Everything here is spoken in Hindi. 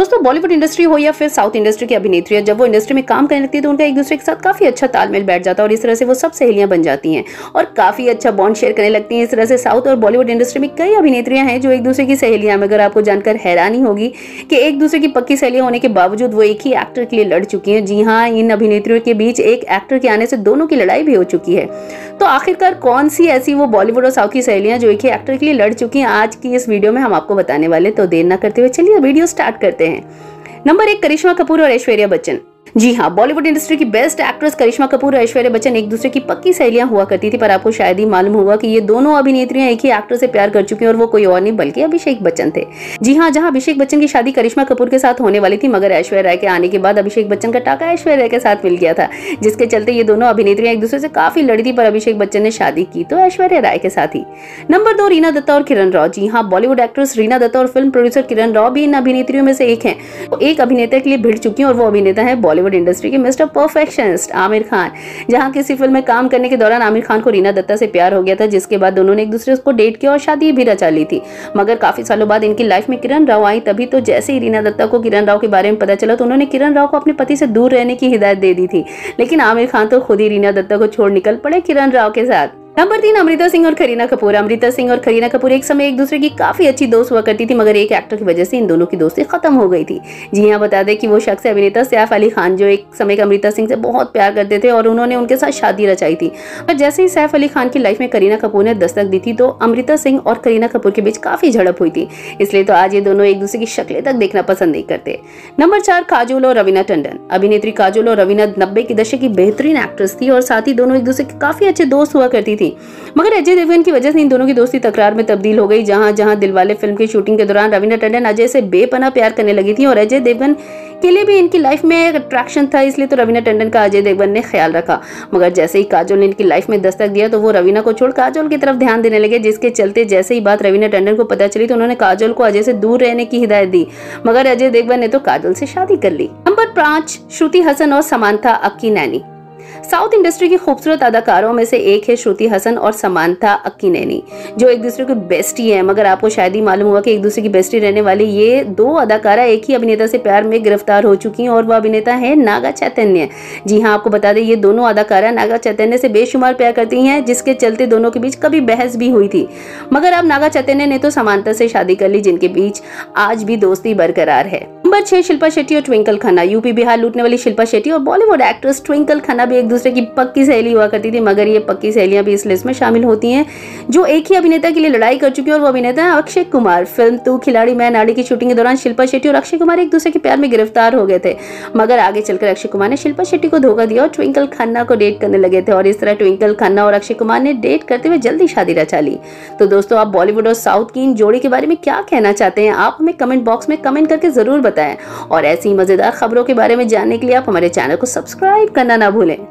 दोस्तों बॉलीवुड इंडस्ट्री हो या फिर साउथ इंडस्ट्री की अभिनेत्री है, जब वो इंडस्ट्री में काम करने लगती है तो उनका एक दूसरे के साथ काफ़ी अच्छा तालमेल बैठ जाता है और इस तरह से वो सब सहेलियाँ बन जाती हैं और काफ़ी अच्छा बॉन्ड शेयर करने लगती हैं। इस तरह से साउथ और बॉलीवुड इंडस्ट्री में कई अभिनेत्रियाँ हैं जो एक दूसरे की सहेलियाँ मगर आपको जानकर हैरानी होगी कि एक दूसरे की पक्की सहेलियाँ होने के बावजूद वो एक ही एक्टर के लिए लड़ चुकी है। जी हाँ इन अभिनेत्रियों के बीच एक एक्टर के आने से दोनों की लड़ाई भी हो चुकी है। तो आखिरकार कौन सी ऐसी वो बॉलीवुड और साउथ की सहेलियाँ जो एक ही एक्टर के लिए लड़ चुकी हैं? आज की इस वीडियो में हम आपको बताने वाले तो देर ना करते हुए चलिए वीडियो स्टार्ट करते हैं। नंबर एक करिश्मा कपूर और ऐश्वर्या बच्चन। जी हाँ बॉलीवुड इंडस्ट्री की बेस्ट एक्ट्रेस करिश्मा कपूर और ऐश्वर्या बच्चन एक दूसरे की पक्की सहेलियाँ हुआ करती थी, पर आपको शायद ही मालूम होगा कि ये दोनों अभिनेत्रियाँ एक ही एक्टर से प्यार कर चुकी हैं और वो कोई और नहीं, बल्कि अभिषेक बच्चन थे। जी हाँ जहाँ अभिषेक बच्चन की शादी करिश्मा कपूर के साथ होने वाली थी, मगर ऐश्वर्या राय के आने के बाद अभिषेक बच्चन का टाका ऐश्वर्या राय के साथ मिल गया था, जिसके चलते ये दोनों अभिनेत्रियाँ एक दूसरे से काफ़ी लड़ी थी, पर अभिषेक बच्चन ने शादी की तो ऐश्वर्या राय के साथ ही। नंबर दो, रीना दत्ता और किरण राव। जी हाँ बॉलीवुड एक्ट्रेस रीना दत्ता और फ़िल्म प्रोड्यूसर किरण राव भी इन अभिनेत्रियों में से एक है। एक अभिनेता के लिए भिड़ चुकी है और वो अभिनेता है बॉलीवुड इंडस्ट्री के मिस्टर परफेक्शनिस्ट आमिर खान जहाँ किसी फ़िल्म में काम करने के दौरान आमिर खान को रीना दत्ता से प्यार हो गया था, जिसके बाद दोनों ने एक दूसरे को डेट किया और शादी भी रचा ली थी। मगर काफ़ी सालों बाद इनकी लाइफ में किरण राव आई, तभी तो जैसे ही रीना दत्ता को किरण राव के बारे में पता चला तो उन्होंने किरण राव को अपने पति से दूर रहने की हिदायत दे दी थी। लेकिन आमिर खान तो खुद ही रीना दत्ता को छोड़ निकल पड़े किरण राव के साथ। नंबर तीन, अमृता सिंह और करीना कपूर। अमृता सिंह और करीना कपूर एक समय एक दूसरे की काफ़ी अच्छी दोस्त हुआ करती थी, मगर एक एक्टर की वजह से इन दोनों की दोस्ती खत्म हो गई थी। जी हाँ बता दें कि वो शख्स अभिनेता सैफ अली खान, जो एक समय अमृता सिंह से बहुत प्यार करते थे और उन्होंने उनके साथ शादी रचाई थी। और जैसे ही सैफ अली खान की लाइफ में करीना कपूर ने दस्तक दी थी तो अमृता सिंह और करीना कपूर के बीच काफ़ी झड़प हुई थी। इसलिए तो आज ये दोनों एक दूसरे की शक्लें तक देखना पसंद नहीं करते। नंबर चार, काजोल और रवीना टंडन। अभिनेत्री काजोल और रवीना नब्बे के दशक की बेहतरीन एक्ट्रेस थी और साथ ही दोनों एक दूसरे के काफ़ी अच्छे दोस्त हुआ करती थी। मगर अजय देवगन की वजह से इन दोनों की दोस्ती तकरार में तब्दील हो गई, जहाँ जहाँ दिलवाले फ़िल्म की शूटिंग के दौरान रवीना टंडन अजय से बेपना प्यार करने लगी थी और अजय देवगन के लिए भी इनकी लाइफ में एक अट्रैक्शन था, इसलिए तो रवीना टंडन का अजय देवगन ने ख्याल रखा। मगर जैसे ही काजोल ने इनकी लाइफ में दस्तक दिया तो वो रवीना को छोड़ काजोल की तरफ़ ध्यान देने लगे, जिसके चलते जैसे ही बात रवीना टंडन को पता चली तो उन्होंने काजोल को अजय से दूर रहने की हिदायत दी। मगर अजय देवगन ने तो काजोल से शादी कर ली। नंबर पाँच, श्रुति हसन और Samantha Akkineni. South industry की खूबसूरत अदाकारों में से एक है श्रुति हसन और समांथा अक्कीनैनी, जो एक दूसरे की बेस्टी है। मगर आपको शायद ही मालूम हुआ कि एक दूसरे की बेस्टी रहने वाली ये दो अदाकारा एक ही अभिनेता से प्यार में गिरफ़्तार हो चुकी हैं और वह अभिनेता है नागा चैतन्य। जी हाँ आपको बता दें, ये दोनों अदाकारा नागा चैतन्य से बेशुमार प्यार करती हैं, जिसके चलते दोनों के बीच कभी बहस भी हुई थी। मगर अब नागा चैतन्य ने तो समानता से शादी कर ली, जिनके बीच आज भी दोस्ती बरकरार है। नंबर छह शिल्पा शेट्टी और ट्विंकल खन्ना। यूपी, बिहार लूटने वाली शिल्पा शेट्टी और बॉलीवुड एक्ट्रेस ट्विंकल खन्ना भी एक दूसरे की पक्की सहेली हुआ करती थी, मगर ये पक्की सहेलियाँ भी इस लिस्ट में शामिल होती हैं, जो एक ही अभिनेता के लिए लड़ाई कर चुकी है और वो अभिनेता है अक्षय कुमार। फ़िल्म तू खिलाड़ी, मैं नाड़ी की शूटिंग के दौरान शिल्पा शेट्टी और अक्षय कुमार एक दूसरे के प्यार में गिरफ़्तार हो गए थे, मगर आगे चलकर अक्षय कुमार ने शिल्पा शेट्टी को धोखा दिया और ट्विंकल खन्ना को डेट करने लगे थे और इस तरह ट्विंकल खन्ना और अक्षय कुमार ने डेट करते हुए जल्दी शादी रचा ली। तो दोस्तों, आप बॉलीवुड और साउथ की इन जोड़ी के बारे में क्या कहना चाहते हैं? आप हमें कमेंट बॉक्स में कमेंट करके ज़रूर बताएँ। और ऐसी मज़ेदार खबरों के बारे में जानने के लिए आप हमारे चैनल को सब्सक्राइब करना ना भूलें।